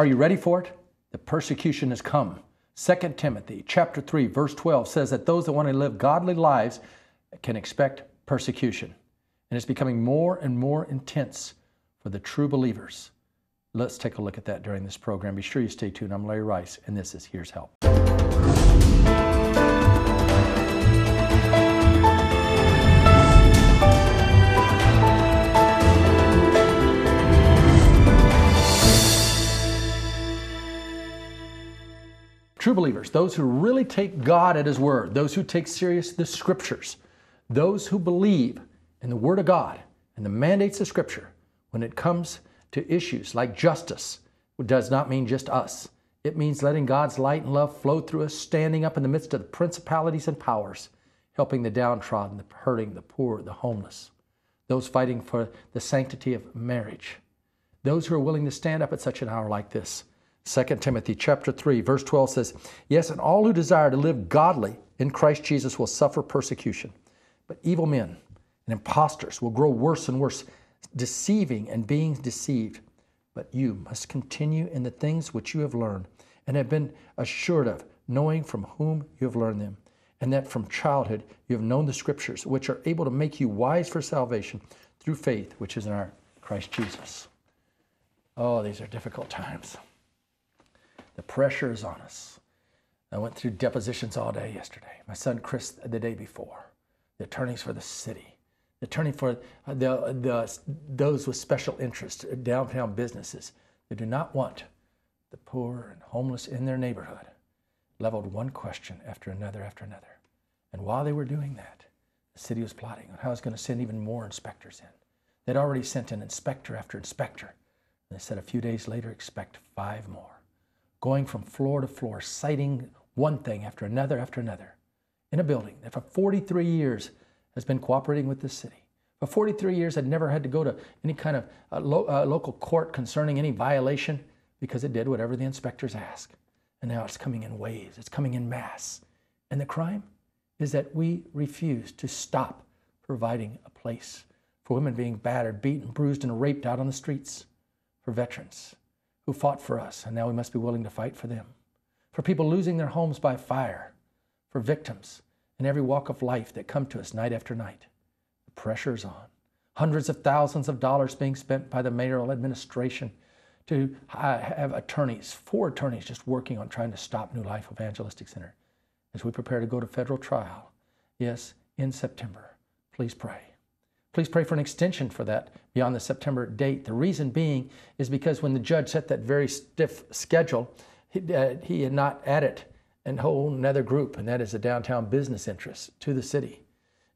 Are you ready for it? The persecution has come. 2 Timothy chapter 3 verse 12 says that those that want to live godly lives can expect persecution. And it's becoming more and more intense for the true believers. Let's take a look at that during this program. Be sure you stay tuned. I'm Larry Rice, and this is Here's Help. True believers, those who really take God at His word, those who take serious the scriptures, those who believe in the Word of God and the mandates of Scripture when it comes to issues like justice, does not mean just us. It means letting God's light and love flow through us, standing up in the midst of the principalities and powers, helping the downtrodden, the hurting, the poor, the homeless, those fighting for the sanctity of marriage, those who are willing to stand up at such an hour like this 2 Timothy chapter 3 verse 12 says, "Yes, and all who desire to live godly in Christ Jesus will suffer persecution. But evil men and impostors will grow worse and worse, deceiving and being deceived. But you must continue in the things which you have learned and have been assured of, knowing from whom you have learned them, and that from childhood you have known the scriptures, which are able to make you wise for salvation through faith, which is in our Christ Jesus." Oh, these are difficult times. The pressure is on us. I went through depositions all day yesterday. My son Chris the day before. The attorneys for the city. The attorney for the, the, those with special interest, downtown businesses that do not want the poor and homeless in their neighborhood leveled one question after another after another. And while they were doing that, the city was plotting on how it's going to send even more inspectors in. They'd already sent an inspector after inspector. And they said a few days later, expect five more going from floor to floor, citing one thing after another after another in a building that for 43 years has been cooperating with the city. For 43 years had never had to go to any kind of uh, lo- uh, local court concerning any violation because it did whatever the inspectors asked. And now it's coming in waves, it's coming in mass. And the crime is that we refuse to stop providing a place for women being battered, beaten, bruised, and raped out on the streets, for veterans, who fought for us, and now we must be willing to fight for them. For people losing their homes by fire, for victims in every walk of life that come to us night after night. The pressure's on. Hundreds of thousands of dollars being spent by the mayoral administration to uh, have attorneys, four attorneys just working on trying to stop New Life Evangelistic Center as we prepare to go to federal trial. Yes, in September. Please pray. Please pray for an extension for that beyond the September date. The reason being is because when the judge set that very stiff schedule, he, uh, he had not added a whole another group, and that is the downtown business interests to the city.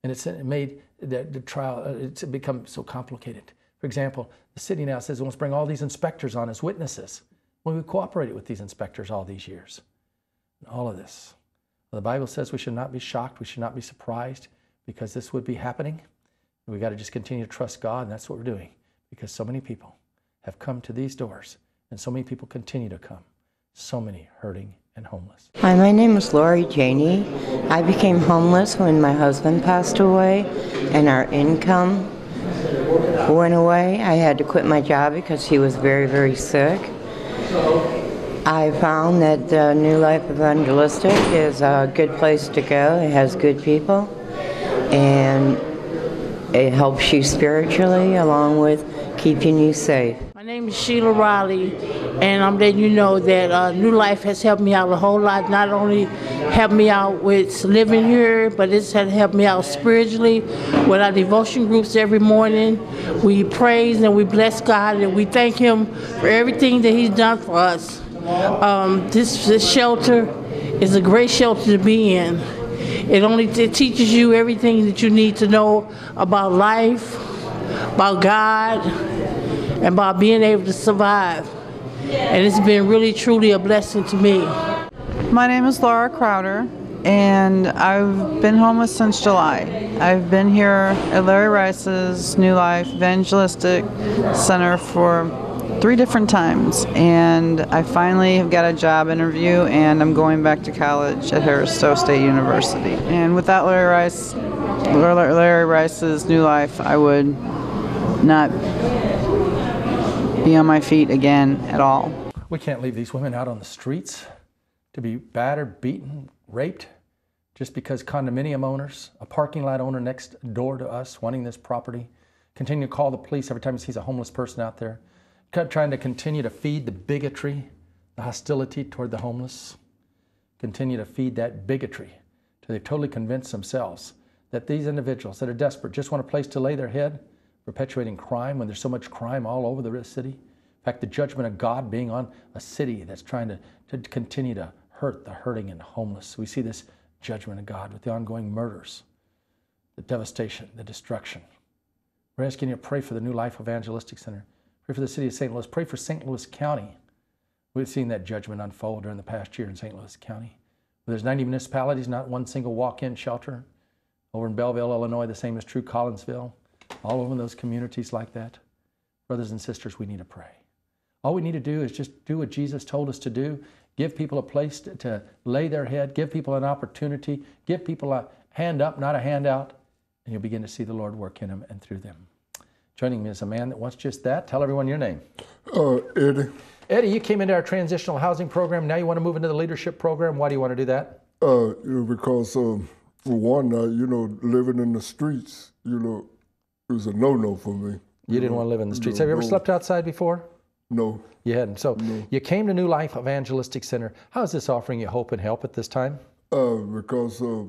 And it's it made the, the trial, uh, it's become so complicated. For example, the city now says it wants to bring all these inspectors on as witnesses when we cooperated with these inspectors all these years. And all of this. Well, the Bible says we should not be shocked, we should not be surprised because this would be happening. We got to just continue to trust God, and that's what we're doing because so many people have come to these doors, and so many people continue to come. So many hurting and homeless. Hi, my name is Lori Janey. I became homeless when my husband passed away, and our income went away. I had to quit my job because he was very, very sick. I found that uh, New Life Evangelistic is a good place to go. It has good people, and it helps you spiritually along with keeping you safe. My name is Sheila Riley, and I'm letting you know that uh, New Life has helped me out a whole lot. Not only helped me out with living here, but it's helped me out spiritually with our devotion groups every morning. We praise and we bless God and we thank Him for everything that He's done for us. Um, this, this shelter is a great shelter to be in. It only it teaches you everything that you need to know about life, about God, and about being able to survive. And it's been really, truly a blessing to me. My name is Laura Crowder, and I've been homeless since July. I've been here at Larry Rice's New Life Evangelistic Center for three different times, and I finally have got a job interview, and I'm going back to college at Harris State University. And without Larry Rice, Larry Rice's New Life, I would not be on my feet again at all. We can't leave these women out on the streets to be battered, beaten, raped, just because condominium owners, a parking lot owner next door to us wanting this property, continue to call the police every time he sees a homeless person out there, trying to continue to feed the bigotry, the hostility toward the homeless, continue to feed that bigotry till they totally convince themselves that these individuals that are desperate just want a place to lay their head, perpetuating crime when there's so much crime all over the city. In fact, the judgment of God being on a city that's trying to, to continue to hurt the hurting and homeless. We see this judgment of God with the ongoing murders, the devastation, the destruction. We're asking you to pray for the New Life Evangelistic Center. Pray for the city of St. Louis. Pray for St. Louis County. We've seen that judgment unfold during the past year in St. Louis County. There's 90 municipalities, not one single walk-in shelter. Over in Belleville, Illinois, the same is true. Collinsville, all over those communities like that. Brothers and sisters, we need to pray. All we need to do is just do what Jesus told us to do give people a place to, to, lay their head, give people an opportunity, give people a hand up, not a handout, and you'll begin to see the Lord work in them and through them. Joining me is a man that wants just that. Tell everyone your name. Uh, Eddie. Eddie, you came into our transitional housing program. Now you want to move into the leadership program. Why do you want to do that? Uh, you know, because um, for one, uh, you know, living in the streets, you know, it was a no-no for me. You, you didn't know, want to live in the streets. Have you ever no. slept outside before? No. You hadn't. So no. you came to New Life Evangelistic Center. How is this offering you hope and help at this time? Uh, because uh,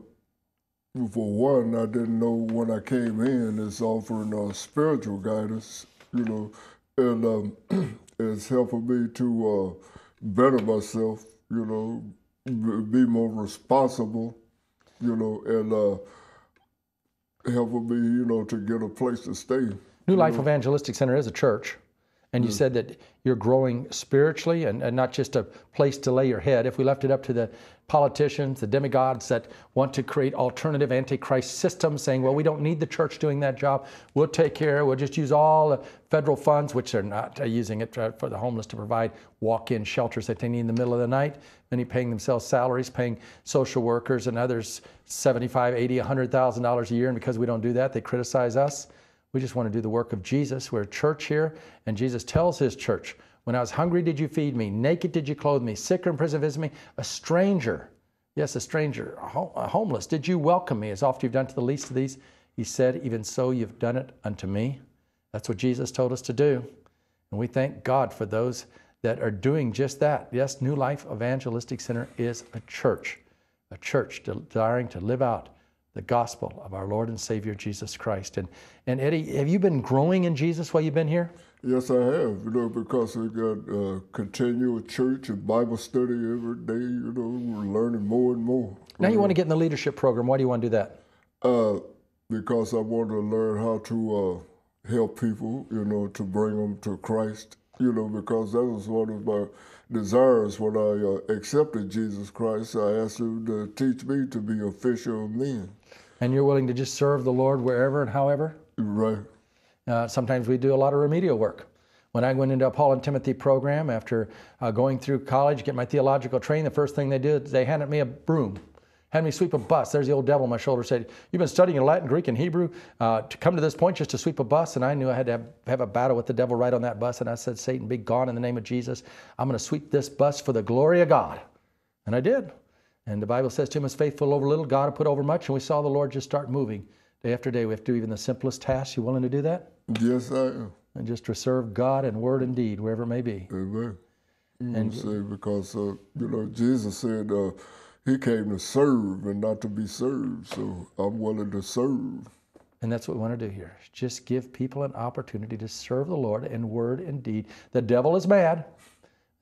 for one, I didn't know when I came in, it's offering uh, spiritual guidance, you know, and um, it's helping me to uh, better myself, you know, be more responsible, you know, and uh, helping me, you know, to get a place to stay. New Life know. Evangelistic Center is a church. And you mm. said that you're growing spiritually and, and, not just a place to lay your head. If we left it up to the politicians, the demigods that want to create alternative antichrist systems, saying, well, we don't need the church doing that job, we'll take care, we'll just use all the federal funds, which they're not uh, using it for, for the homeless to provide walk in shelters that they need in the middle of the night. Many paying themselves salaries, paying social workers and others 75, 80, $100,000 a year. And because we don't do that, they criticize us. We just want to do the work of Jesus. We're a church here, and Jesus tells his church, When I was hungry, did you feed me? Naked, did you clothe me? Sick or in prison, visit me? A stranger, yes, a stranger, a homeless, did you welcome me as oft you've done to the least of these? He said, Even so, you've done it unto me. That's what Jesus told us to do. And we thank God for those that are doing just that. Yes, New Life Evangelistic Center is a church, a church desiring to live out the gospel of our Lord and Savior Jesus Christ. And, and Eddie, have you been growing in Jesus while you've been here? Yes, I have, you know, because we got uh, continual church and Bible study every day, you know, we're learning more and more. Now you want to get in the leadership program. Why do you want to do that? Uh, because I want to learn how to uh, help people, you know, to bring them to Christ, you know, because that was one of my desires when I uh, accepted Jesus Christ. I asked him to teach me to be a fisher of men. And you're willing to just serve the Lord wherever and however? Right. Uh, sometimes we do a lot of remedial work. When I went into a Paul and Timothy program after uh, going through college, get my theological training, the first thing they did they handed me a broom, had me sweep a bus. There's the old devil on my shoulder said, You've been studying Latin, Greek, and Hebrew uh, to come to this point just to sweep a bus. And I knew I had to have, have a battle with the devil right on that bus. And I said, Satan, be gone in the name of Jesus. I'm going to sweep this bus for the glory of God. And I did. And the Bible says to him is faithful over little, God will put over much. And we saw the Lord just start moving day after day. We have to do even the simplest tasks. You willing to do that? Yes, I am. And just to serve God in word and deed, wherever it may be. Amen. And say because uh, you know Jesus said uh, he came to serve and not to be served. So I'm willing to serve. And that's what we want to do here. Just give people an opportunity to serve the Lord in word and deed. The devil is mad.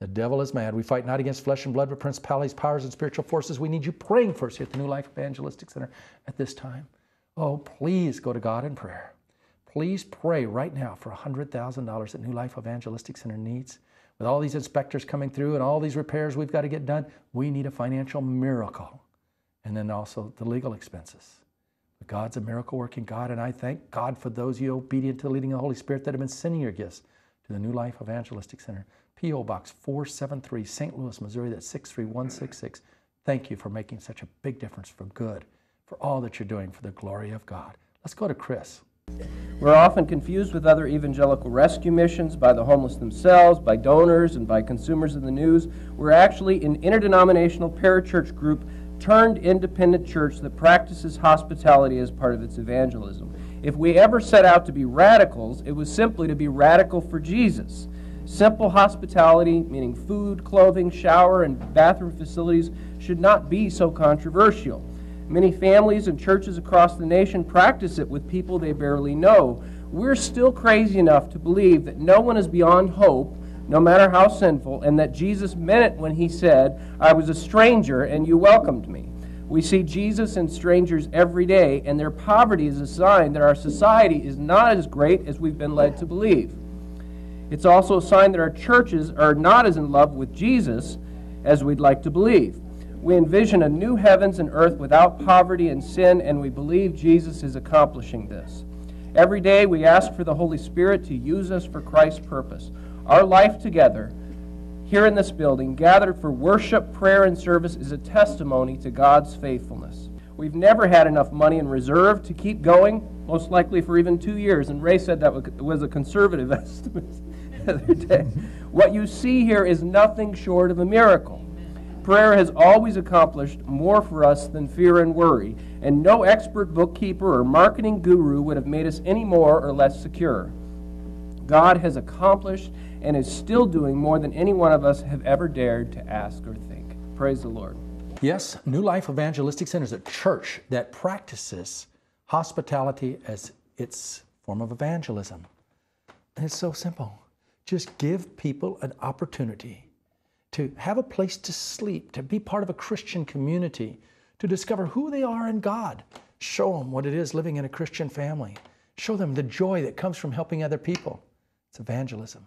The devil is mad. We fight not against flesh and blood, but principalities, powers, and spiritual forces. We need you praying for us here at the New Life Evangelistic Center at this time. Oh, please go to God in prayer. Please pray right now for $100,000 that New Life Evangelistic Center needs. With all these inspectors coming through and all these repairs we've got to get done, we need a financial miracle. And then also the legal expenses. But God's a miracle working God, and I thank God for those you obedient to the leading of the Holy Spirit that have been sending your gifts to the New Life Evangelistic Center. P.O. Box 473, St. Louis, Missouri, that's 63166. Thank you for making such a big difference for good, for all that you're doing for the glory of God. Let's go to Chris. We're often confused with other evangelical rescue missions by the homeless themselves, by donors, and by consumers in the news. We're actually an interdenominational parachurch group turned independent church that practices hospitality as part of its evangelism. If we ever set out to be radicals, it was simply to be radical for Jesus. Simple hospitality, meaning food, clothing, shower, and bathroom facilities, should not be so controversial. Many families and churches across the nation practice it with people they barely know. We're still crazy enough to believe that no one is beyond hope, no matter how sinful, and that Jesus meant it when he said, I was a stranger and you welcomed me. We see Jesus in strangers every day, and their poverty is a sign that our society is not as great as we've been led to believe. It's also a sign that our churches are not as in love with Jesus as we'd like to believe. We envision a new heavens and earth without poverty and sin, and we believe Jesus is accomplishing this. Every day we ask for the Holy Spirit to use us for Christ's purpose. Our life together, here in this building, gathered for worship, prayer, and service, is a testimony to God's faithfulness. We've never had enough money in reserve to keep going, most likely for even two years, and Ray said that was a conservative estimate the other day. What you see here is nothing short of a miracle. Prayer has always accomplished more for us than fear and worry, and no expert bookkeeper or marketing guru would have made us any more or less secure. God has accomplished and is still doing more than any one of us have ever dared to ask or think. Praise the Lord. Yes, New Life Evangelistic Center is a church that practices hospitality as its form of evangelism. And it's so simple. Just give people an opportunity to have a place to sleep, to be part of a Christian community, to discover who they are in God. Show them what it is living in a Christian family. Show them the joy that comes from helping other people. It's evangelism.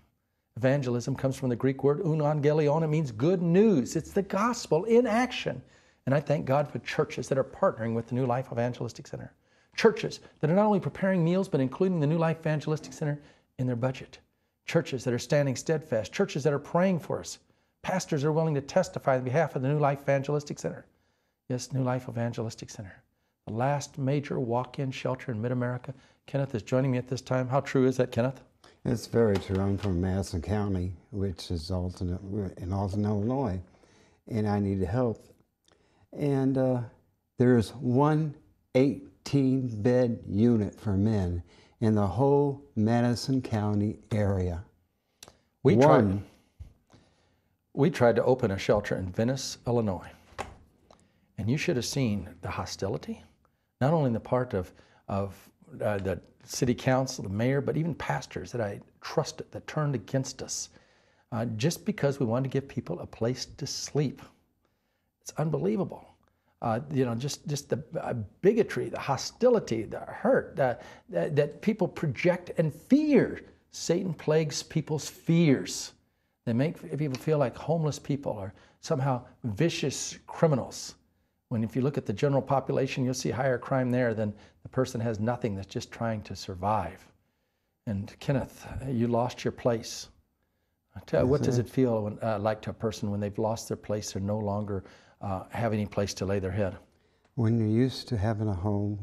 Evangelism comes from the Greek word euangelion. It means good news. It's the gospel in action. And I thank God for churches that are partnering with the New Life Evangelistic Center. Churches that are not only preparing meals, but including the New Life Evangelistic Center in their budget. Churches that are standing steadfast. Churches that are praying for us. Pastors are willing to testify on behalf of the New Life Evangelistic Center. Yes, New Life Evangelistic Center, the last major walk in shelter in mid America. Kenneth is joining me at this time. How true is that, Kenneth? It's very true. I'm from Madison County, which is in Alton, Illinois, and I needed help. And uh, there's one 18 bed unit for men in the whole Madison County area. We one. tried we tried to open a shelter in Venice, Illinois. And you should have seen the hostility, not only on the part of, of uh, the city council, the mayor, but even pastors that I trusted that turned against us uh, just because we wanted to give people a place to sleep. It's unbelievable. Uh, you know, just, just the uh, bigotry, the hostility, the hurt that, that people project and fear. Satan plagues people's fears. They make people feel like homeless people are somehow vicious criminals. When if you look at the general population, you'll see higher crime there than the person has nothing that's just trying to survive. And Kenneth, you lost your place. Tell, what does it feel when, uh, like to a person when they've lost their place or no longer uh, have any place to lay their head? When you're used to having a home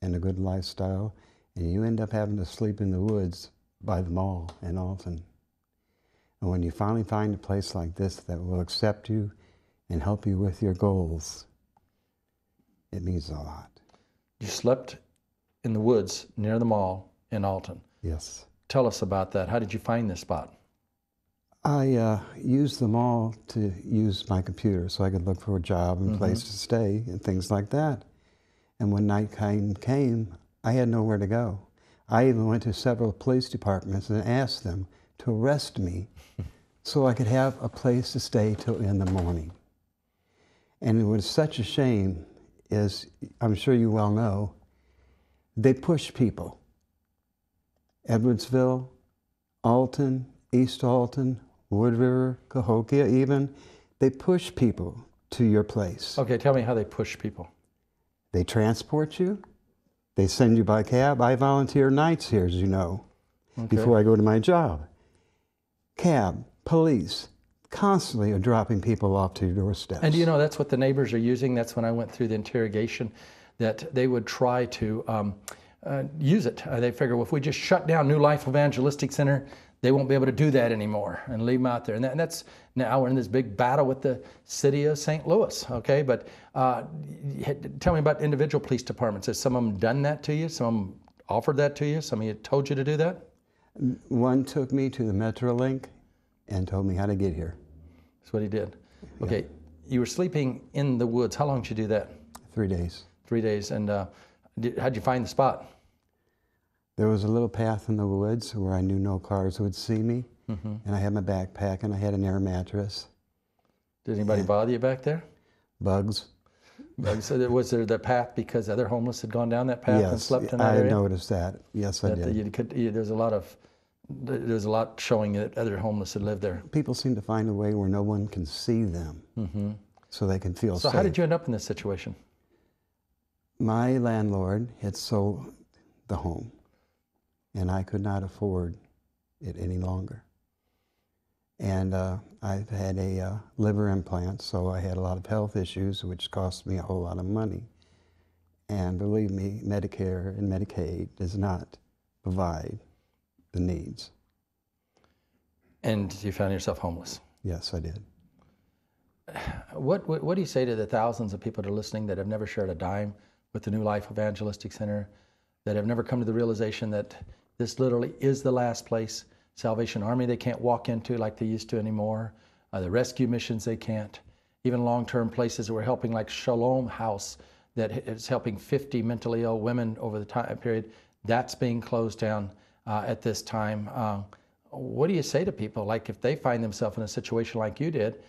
and a good lifestyle, and you end up having to sleep in the woods by the mall in Alton, and when you finally find a place like this that will accept you and help you with your goals, it means a lot. You slept in the woods near the mall in Alton. Yes. Tell us about that. How did you find this spot? I uh, used them all to use my computer so I could look for a job and mm-hmm. place to stay and things like that. And when night came, came, I had nowhere to go. I even went to several police departments and asked them to arrest me so I could have a place to stay till in the morning. And it was such a shame, as I'm sure you well know, they push people. Edwardsville, Alton, East Alton, Wood River, Cahokia even, they push people to your place. Okay, tell me how they push people. They transport you. They send you by cab. I volunteer nights here, as you know, okay. before I go to my job. Cab, police constantly are dropping people off to your doorsteps. And you know, that's what the neighbors are using. That's when I went through the interrogation, that they would try to um, uh, use it. Uh, they figure, well, if we just shut down New Life Evangelistic Center, they won't be able to do that anymore and leave them out there. And, that, and that's now we're in this big battle with the city of St. Louis. Okay, but uh, tell me about individual police departments. Has some of them done that to you? Some of them offered that to you? Some of you told you to do that? One took me to the Metrolink and told me how to get here. That's what he did. Okay, you were sleeping in the woods. How long did you do that? Three days. Three days. And uh, did, how'd you find the spot? There was a little path in the woods where I knew no cars would see me, mm-hmm. and I had my backpack and I had an air mattress. Did anybody and bother you back there? Bugs. Bugs. So there, was there the path because other homeless had gone down that path yes, and slept in that I area? noticed that. Yes, that I did. You could, you, there's a lot of there's a lot showing that other homeless had lived there. People seem to find a way where no one can see them, mm-hmm. so they can feel so safe. how did you end up in this situation? My landlord had sold the home, and I could not afford it any longer. And uh, I've had a uh, liver implant, so I had a lot of health issues, which cost me a whole lot of money. And believe me, Medicare and Medicaid does not provide the needs. And you found yourself homeless? Yes, I did. What, what, what do you say to the thousands of people that are listening that have never shared a dime with the New Life Evangelistic Center, that have never come to the realization that this literally is the last place, Salvation Army they can't walk into like they used to anymore, uh, the rescue missions they can't, even long-term places that we're helping like Shalom House that is helping 50 mentally ill women over the time period, that's being closed down uh, at this time. Uh, what do you say to people? Like if they find themselves in a situation like you did,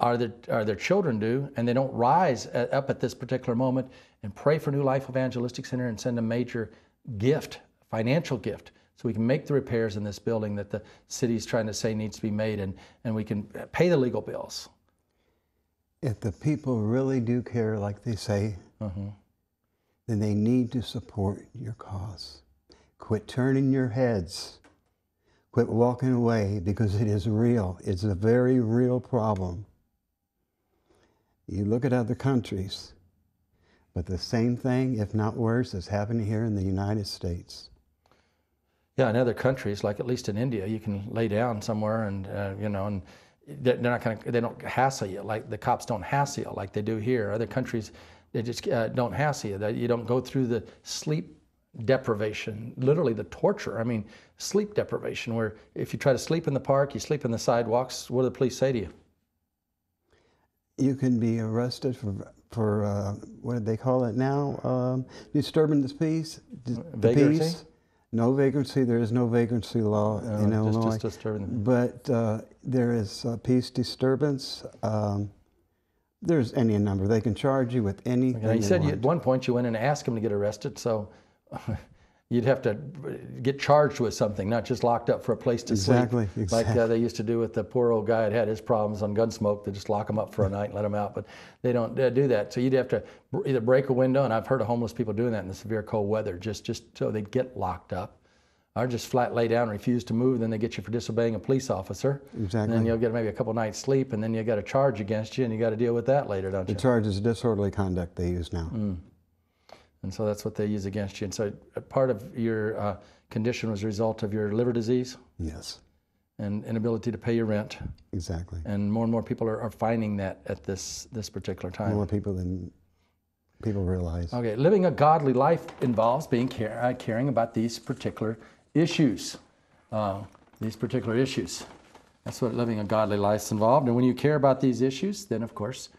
are their, are their children do, and they don't rise at, up at this particular moment and pray for New Life Evangelistic Center and send a major gift, financial gift, so we can make the repairs in this building that the city's trying to say needs to be made, and, and we can pay the legal bills. If the people really do care like they say, mm-hmm. then they need to support your cause. Quit turning your heads. Quit walking away because it is real. It's a very real problem. You look at other countries, but the same thing, if not worse, is happening here in the United States. Yeah, in other countries, like at least in India, you can lay down somewhere and, uh, you know, and they're not going to, they don't hassle you like the cops don't hassle you like they do here. Other countries, they just uh, don't hassle you. You don't go through the sleep deprivation, literally the torture. I mean, sleep deprivation, where if you try to sleep in the park, you sleep in the sidewalks, what do the police say to you? You can be arrested for, for uh, what do they call it now? Um, disturbing the peace? Vagrancy? Peace. No vacancy. There is no vacancy law Uh, in just- Illinois. But uh, there is uh, peace disturbance. Um, there's any number. They can charge you with anything. You, you said you, at one point you went in and asked them to get arrested, so you'd have to get charged with something, not just locked up for a place to sleep. Exactly, sleep, like uh, they used to do with the poor old guy that had his problems on Gunsmoke. They just lock him up for a night and let him out, but they don't uh, do that. So you'd have to either break a window, and I've heard of homeless people doing that in the severe cold weather, just just so they'd get locked up. Or just flat lay down and refuse to move, then they get you for disobeying a police officer. And Exactly. then you'll get maybe a couple nights sleep, and then you got a charge against you, and you got to deal with that later, don't you? The charge is disorderly conduct they use now. Mm. And so that's what they use against you. And so uh, part of your uh, condition was a result of your liver disease Yes, and inability to pay your rent. exactly. And more and more people are, are finding that at this, this particular time. More people than people realize. Okay, living a godly life involves being care, uh, caring about these particular issues. Uh, these particular issues. That's what living a godly life is involved. And when you care about these issues, then of course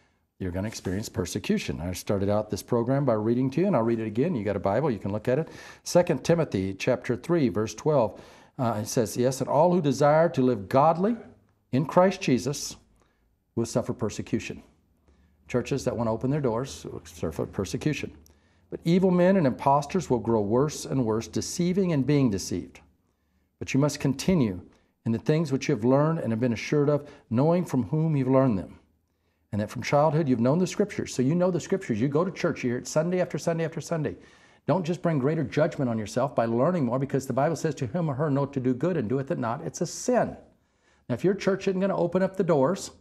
you're going to experience persecution. I started out this program by reading to you, and I'll read it again. You got a Bible, you can look at it. 2 Timothy chapter 3, verse 12. Uh, it says, Yes, and all who desire to live godly in Christ Jesus will suffer persecution. Churches that want to open their doors will suffer persecution. But evil men and impostors will grow worse and worse, deceiving and being deceived. But you must continue in the things which you have learned and have been assured of, knowing from whom you've learned them. And that from childhood you've known the scriptures. So you know the scriptures. You go to church, you hear it Sunday after Sunday after Sunday. Don't just bring greater judgment on yourself by learning more, because the Bible says to him or her know to do good and doeth it not. It's a sin. Now, if your church isn't going to open up the doors,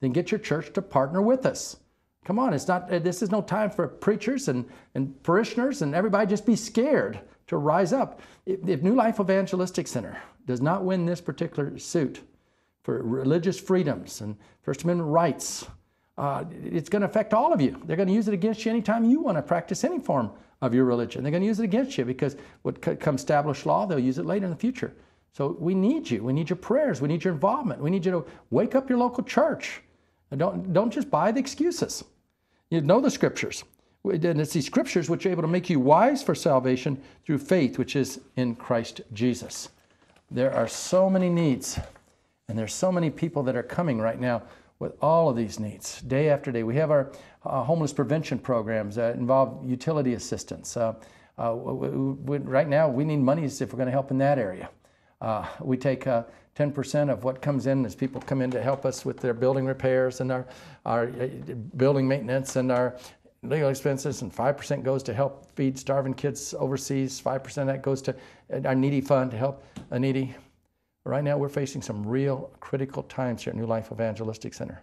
then get your church to partner with us. Come on, it's not. uh, This is no time for preachers and, and parishioners and everybody just be scared to rise up. If, if New Life Evangelistic Center does not win this particular suit for religious freedoms and First Amendment rights, uh, it's going to affect all of you. They're going to use it against you anytime you want to practice any form of your religion. They're going to use it against you because what comes established law, they'll use it later in the future. So we need you. We need your prayers. We need your involvement. We need you to wake up your local church. Don't, don't just buy the excuses. You know the scriptures. And it's these scriptures which are able to make you wise for salvation through faith, which is in Christ Jesus. There are so many needs, and there's so many people that are coming right now with all of these needs, day after day. We have our uh, homeless prevention programs that involve utility assistance. Uh, uh, we, we, right now, we need monies if we're going to help in that area. Uh, we take 10% uh, of what comes in as people come in to help us with their building repairs and our, our uh, building maintenance and our legal expenses, and 5% goes to help feed starving kids overseas. 5% of that goes to our needy fund to help a needy. Right now, we're facing some real critical times here at New Life Evangelistic Center.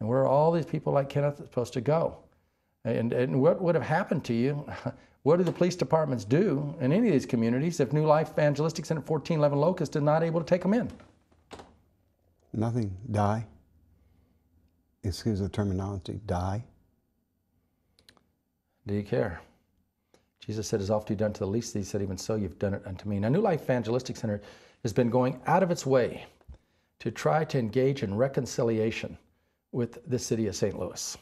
And where are all these people like Kenneth supposed to go? And, and what would have happened to you? What do the police departments do in any of these communities if New Life Evangelistic Center 1411 Locust is not able to take them in? Nothing. Die. Excuse the terminology. Die. Do you care? Jesus said, As often you've done to the least, he said, Even so, you've done it unto me. Now, New Life Evangelistic Center has been going out of its way to try to engage in reconciliation with the city of St. Louis.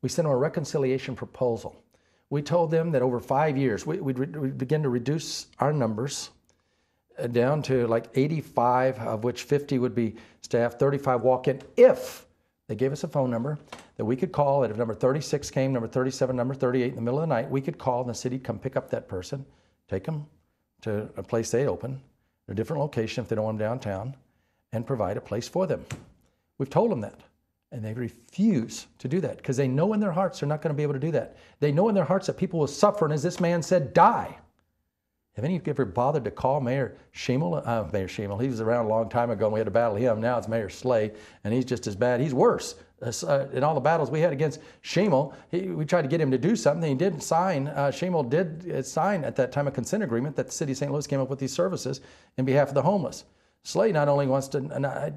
We sent them a reconciliation proposal we told them that over five years, we, would we'd begin to reduce our numbers uh, down to like 85, of which 50 would be staff, 35 walk in, if they gave us a phone number that we could call. And if number 36 came, number 37, number 38 in the middle of the night, we could call and the city come pick up that person, take them to a place they open, a different location if they don't want them downtown, and provide a place for them. We've told them that. And they refuse to do that because they know in their hearts they're not going to be able to do that. They know in their hearts that people will suffer, and as this man said, die. Have any of you ever bothered to call Mayor Schoemehl? Uh, Mayor Schoemehl, he was around a long time ago, and we had to battle him. Now it's Mayor Slay, and he's just as bad. He's worse. Uh, in all the battles we had against Schoemehl, he, we tried to get him to do something. He did sign, uh, Schoemehl did uh, sign at that time a consent agreement that the city of St. Louis came up with these services in behalf of the homeless. Slay not only wants to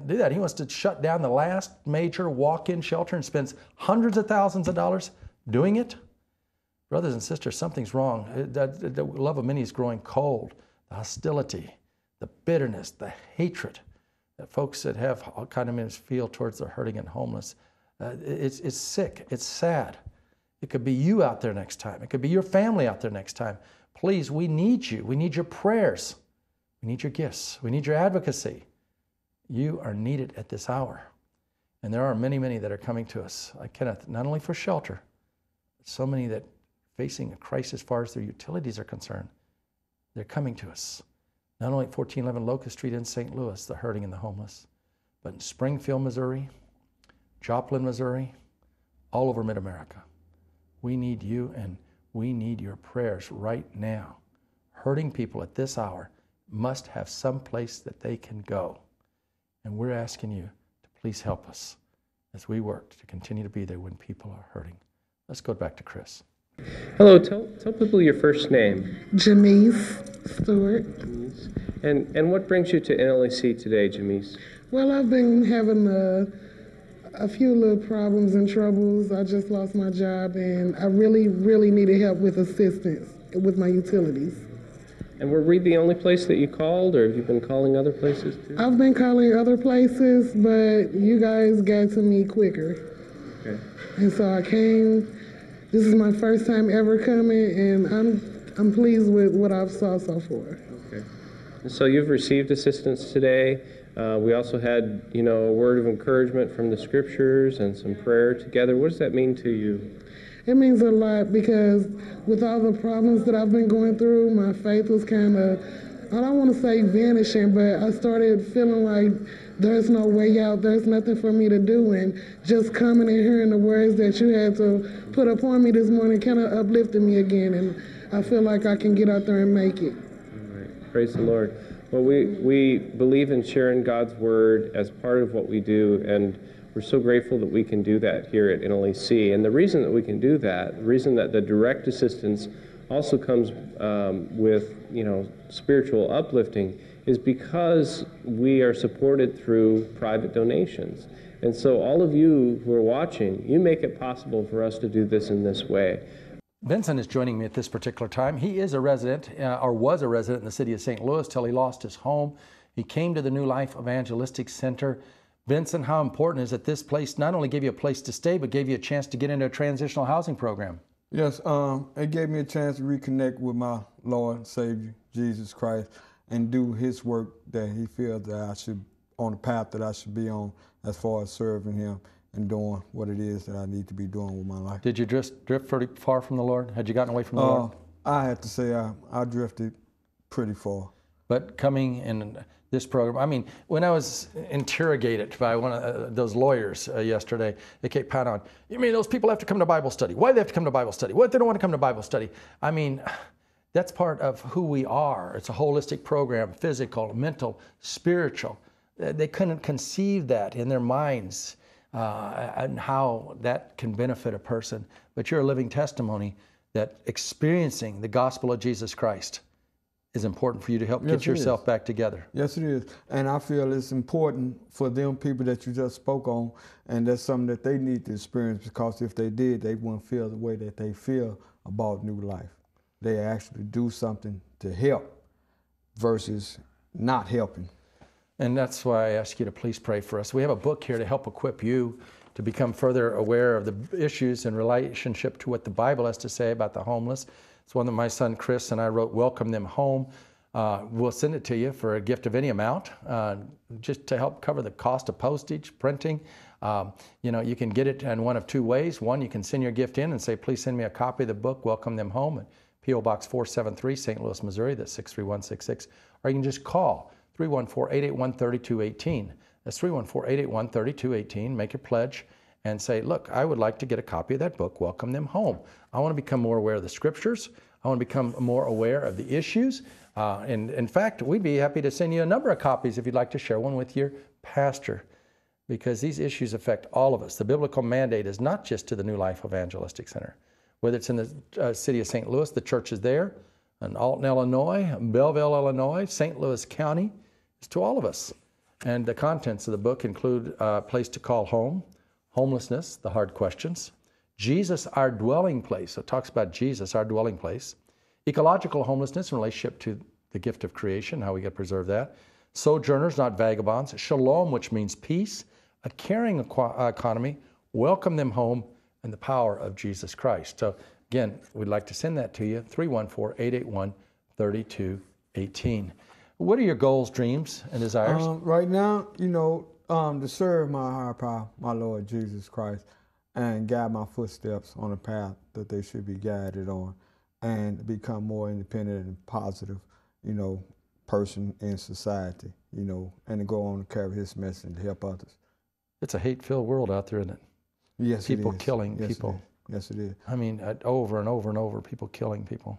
do that, he wants to shut down the last major walk in shelter and spends hundreds of thousands of dollars doing it. Brothers and sisters, something's wrong. The love of many is growing cold. The hostility, the bitterness, the hatred that folks that have all kind of feel towards the hurting and homeless. Uh, it's, it's sick. It's sad. It could be you out there next time. It could be your family out there next time. Please, we need you. We need your prayers. We need your gifts. We need your advocacy. You are needed at this hour. And there are many, many that are coming to us, like Kenneth, not only for shelter, so many that facing a crisis as far as their utilities are concerned. They're coming to us. Not only at 1411 Locust Street in St. Louis, the hurting and the homeless, but in Springfield, Missouri, Joplin, Missouri, all over mid America. We need you and we need your prayers right now. Hurting people at this hour must have some place that they can go. And we're asking you to please help us as we work to continue to be there when people are hurting. Let's go back to Chris. Hello, tell, tell people your first name. Jamise Stewart. And, and what brings you to NLEC today, Jamise? Well, I've been having a, a few little problems and troubles. I just lost my job, and I really, really needed help with assistance with my utilities. And were we the only place that you called, or have you been calling other places too? I've been calling other places, but you guys got to me quicker. Okay. And so I came. This is my first time ever coming, and I'm I'm pleased with what I've saw so far. Okay. And so you've received assistance today. Uh, we also had, you know, a word of encouragement from the scriptures and some prayer together. What does that mean to you? it means a lot because with all the problems that I've been going through, my faith was kind of, I don't want to say vanishing, but I started feeling like there's no way out, there's nothing for me to do. And just coming and hearing the words that you had to put upon me this morning kind of uplifted me again. And I feel like I can get out there and make it. All right. Praise the Lord. Well, we, we believe in sharing God's word as part of what we do. And we're so grateful that we can do that here at NLEC. And the reason that we can do that, the reason that the direct assistance also comes um, with you know spiritual uplifting is because we are supported through private donations. And so, all of you who are watching, you make it possible for us to do this in this way. Vincent is joining me at this particular time. He is a resident, uh, or was a resident in the city of St. Louis till he lost his home. He came to the New Life Evangelistic Center. Vincent, how important is it this place not only gave you a place to stay, but gave you a chance to get into a transitional housing program? Yes, um, it gave me a chance to reconnect with my Lord and Savior, Jesus Christ, and do His work that He feels that I should, on the path that I should be on as far as serving Him and doing what it is that I need to be doing with my life. Did you drift, drift pretty far from the Lord? Had you gotten away from the Uh, Lord? I have to say I, I drifted pretty far. But coming in this program, I mean, when I was interrogated by one of uh, those lawyers uh, yesterday, they kept pounding on, you mean those people have to come to Bible study? Why do they have to come to Bible study? What they don't want to come to Bible study? I mean, that's part of who we are. It's a holistic program, physical, mental, spiritual. They couldn't conceive that in their minds uh, and how that can benefit a person. But you're a living testimony that experiencing the gospel of Jesus Christ is important for you to help Yes, get yourself is. back together. Yes, it is. And I feel it's important for them people that you just spoke on, and that's something that they need to experience because if they did, they wouldn't feel the way that they feel about new life. They actually do something to help versus not helping. And that's why I ask you to please pray for us. We have a book here to help equip you to become further aware of the issues in relationship to what the Bible has to say about the homeless. It's one that my son Chris and I wrote, Welcome Them Home. Uh, we'll send it to you for a gift of any amount, uh, just to help cover the cost of postage, printing. Um, you know, you can get it in one of two ways. One, you can send your gift in and say, please send me a copy of the book, Welcome Them Home, at P.O. Box 473, St. Louis, Missouri, that's 63166. Or you can just call 314 881 3218. That's 314 881 3218. Make your pledge and say, Look, I would like to get a copy of that book, Welcome Them Home. I want to become more aware of the scriptures. I want to become more aware of the issues. Uh, and in fact, we'd be happy to send you a number of copies if you'd like to share one with your pastor because these issues affect all of us. The biblical mandate is not just to the New Life Evangelistic Center, whether it's in the uh, city of St. Louis, the church is there, in Alton, Illinois, Belleville, Illinois, St. Louis County, it's to all of us. And the contents of the book include a place to call home, homelessness, the hard questions, Jesus, our dwelling place. It talks about Jesus, our dwelling place, ecological homelessness in relationship to the gift of creation, how we get preserve that, sojourners, not vagabonds, shalom, which means peace, a caring equa- uh, economy, welcome them home, and the power of Jesus Christ. So again, we'd like to send that to you, 314-881-3218. What are your goals, dreams, and desires? Um, right now, you know, um, to serve my higher power, my Lord Jesus Christ, and guide my footsteps on the path that they should be guided on, and become more independent and positive, you know, person in society, you know, and to go on to carry His message and to help others. it's a hate-filled world out there, isn't it? Yes, it People killing Yes, people. Yes, it is. I mean, uh, over and over and over, people killing people.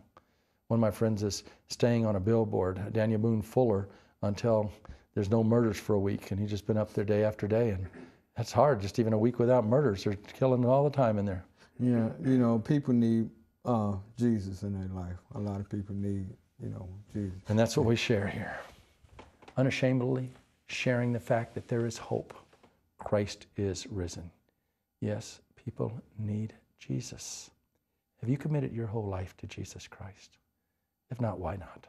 One of my friends is staying on a billboard, Daniel Boone Fuller, until there's no murders for a week, and he's just been up there day after day, and that's hard. Just even a week without murders, they're killing all the time in there. Yeah, you know, people need uh, Jesus in their life. A lot of people need, you know, Jesus. And that's what we share here. Unashamedly sharing the fact that there is hope. Christ is risen. Yes, people need Jesus. Have you committed your whole life to Jesus Christ? If not, why not?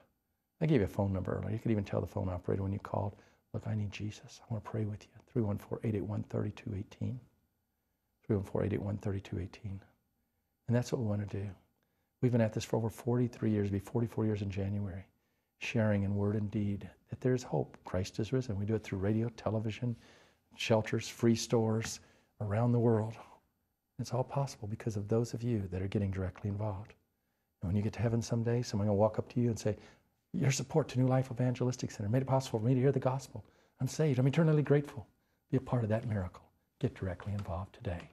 I gave you a phone number earlier. You could even tell the phone operator when you called, look, I need Jesus. I want to pray with you. 314 881 3218. 314 881 3218. And that's what we want to do. We've been at this for over 43 years, it'll be 44 years in January, sharing in word and deed that there's hope. Christ is risen. We do it through radio, television, shelters, free stores around the world. It's all possible because of those of you that are getting directly involved. When you get to heaven someday, someone will walk up to you and say, Your support to New Life Evangelistic Center made it possible for me to hear the gospel. I'm saved. I'm eternally grateful. Be a part of that miracle. Get directly involved today.